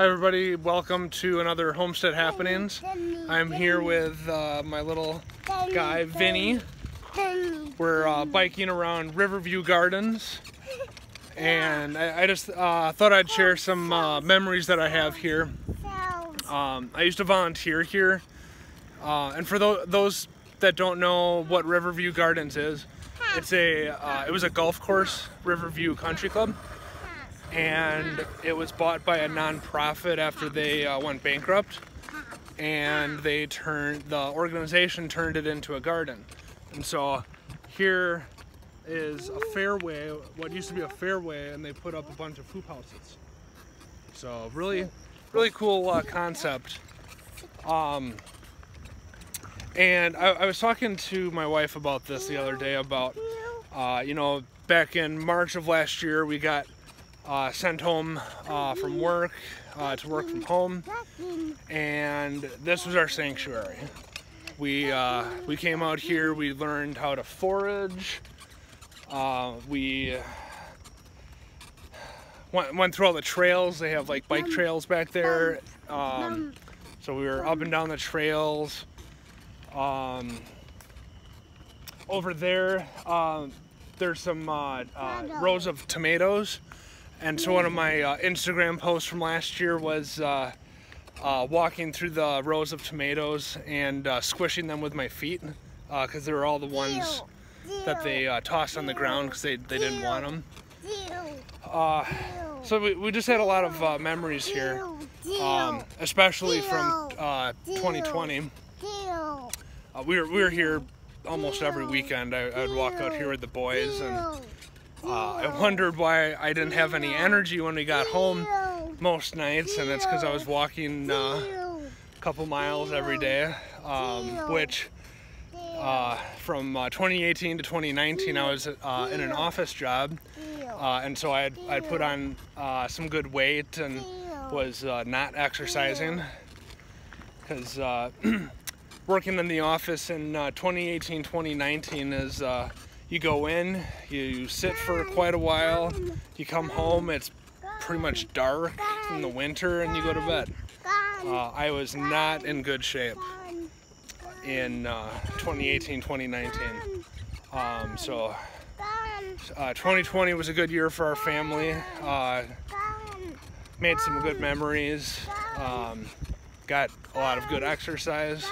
Hi everybody, welcome to another Homestead Happenings. I'm here with uh, my little guy, Vinny. We're uh, biking around Riverview Gardens and I, I just uh, thought I'd share some uh, memories that I have here. Um, I used to volunteer here uh, and for th those that don't know what Riverview Gardens is, it's a uh, it was a golf course, Riverview Country Club and it was bought by a nonprofit after they uh, went bankrupt. And they turned the organization turned it into a garden. And so here is a fairway what used to be a fairway and they put up a bunch of hoop houses. So really really cool uh, concept. Um, and I, I, was talking to my wife about this the other day about uh, you know back in March of last year we got uh, sent home uh, from work uh, to work from home. And this was our sanctuary. We uh, we came out here we learned how to forage. Uh, we went, went through all the trails. They have like bike trails back there. Um, so we were up and down the trails. Um, over there um, there's some uh, rows of tomatoes and so one of my uh, Instagram posts from last year was uh, uh, walking through the rows of tomatoes and uh, squishing them with my feet because uh, they were all the ones that they uh, tossed on the ground because they, they didn't want them. so we, we just had a lot of memories here, um, especially from 2020. we, were, we were here almost every weekend. I, I would walk out here with the boys and uh, I wondered why I didn't have any energy when we got home most nights, and it's because I was walking uh, a couple miles every day, um, which uh, from uh, 2018 to 2019 I was uh, in an office job, uh, and so I had, I put on some good weight and was not exercising. Because working in the office in 2018 2019 is you go in, you sit for quite a while, you come home, it's pretty much dark in the winter, and you go to bed. Uh, I was not in good shape in uh, 2018 2019. Um, so uh, 2020 was a good year for our family. Uh, made some good memories. Um, got a lot of good exercise.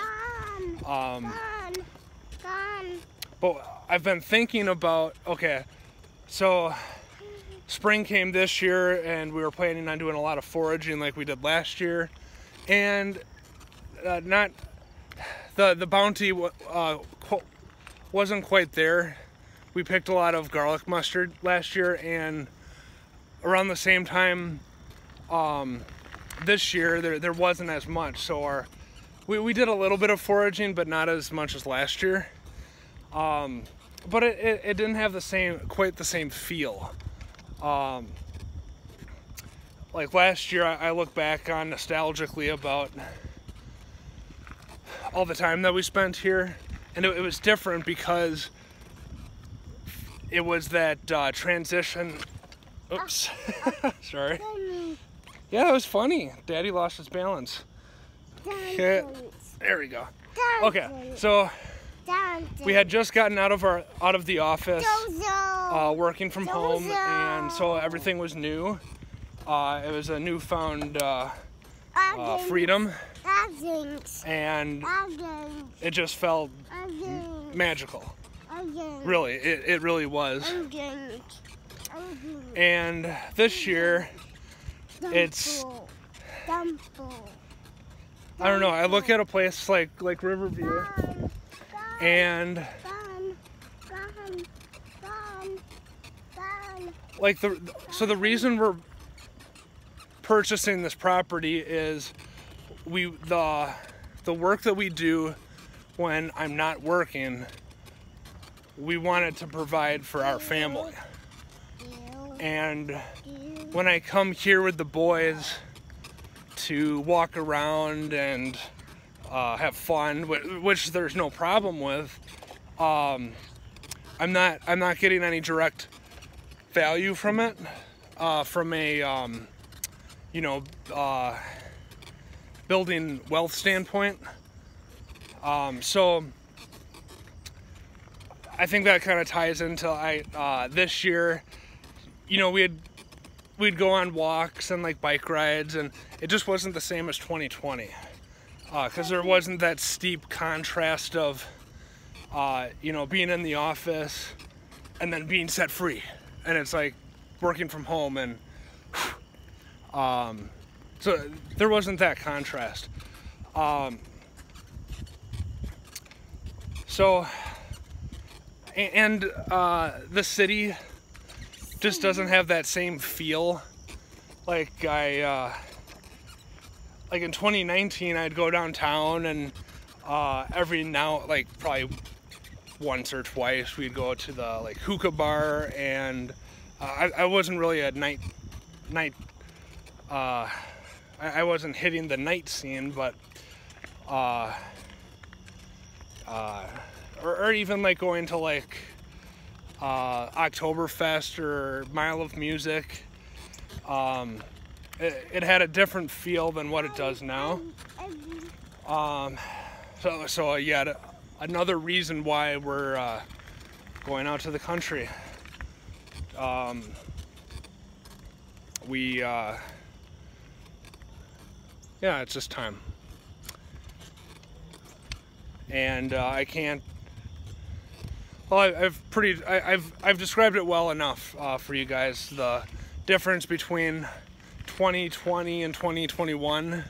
Um, but I've been thinking about, okay, so spring came this year and we were planning on doing a lot of foraging like we did last year. And uh, not, the, the bounty uh, wasn't quite there. We picked a lot of garlic mustard last year and around the same time um, this year there, there wasn't as much. So our, we, we did a little bit of foraging, but not as much as last year. Um, but it, it, it, didn't have the same, quite the same feel. Um, like last year, I, I look back on nostalgically about all the time that we spent here, and it, it was different because it was that uh, transition. Oops, sorry. Yeah, it was funny. Daddy lost his balance. Okay, there we go. Okay, so we had just gotten out of our out of the office, uh, working from home, and so everything was new. Uh, it was a newfound uh, uh freedom, and it just felt magical. Really, it, it really was. And this year, it's I don't know. I look at a place like like Riverview and like the so the reason we're purchasing this property is we the the work that we do when I'm not working we wanted to provide for our family. And when I come here with the boys to walk around and uh, have fun, which there's no problem with. Um, I'm not I'm not getting any direct value from it, uh, from a um, you know, uh, building wealth standpoint. Um, so I think that kind of ties into I uh, this year. You know, we had we'd go on walks and like bike rides, and it just wasn't the same as 2020 because uh, there wasn't that steep contrast of uh, you know being in the office and then being set free, and it's like working from home and um, so there wasn't that contrast. Um, so and uh, the city just doesn't have that same feel. Like I, uh, like in 2019, I'd go downtown and uh, every now, like probably once or twice, we'd go to the like hookah bar, and uh, I, I, wasn't really a night night. Uh, I, I, wasn't hitting the night scene, but. Uh, uh, or, or even like going to like uh, Oktoberfest or Mile of Music. Um, it, it, had a different feel than what it does now. Um, so, so uh, yeah, another reason why we're uh, going out to the country. Um, we, uh, yeah, it's just time. And uh, I can't well, I, have pretty, I, have I've described it well enough uh, for you guys. The difference between 2020 and 2021.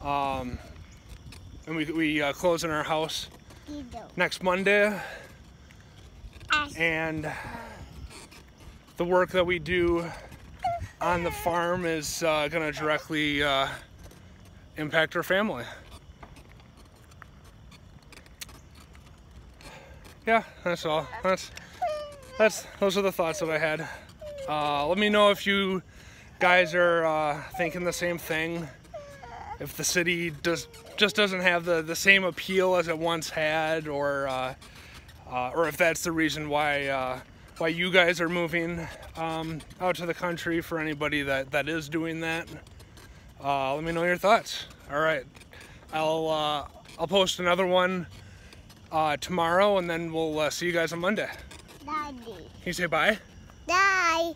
Um, and we we uh, close in our house next Monday. And the work that we do on the farm is uh, going to directly uh, impact our family. yeah, that's all. That's that's those are the thoughts that I had. Uh, let me know if you guys are uh, thinking the same thing. If the city does just doesn't have the the same appeal as it once had, or uh, uh or if that's the reason why uh, why you guys are moving um, out to the country. For anybody that that is doing that, uh, let me know your thoughts. All right, I'll I'll post another one uh, tomorrow, and then we'll uh, see you guys on Monday. Daddy. Can you say bye? Bye.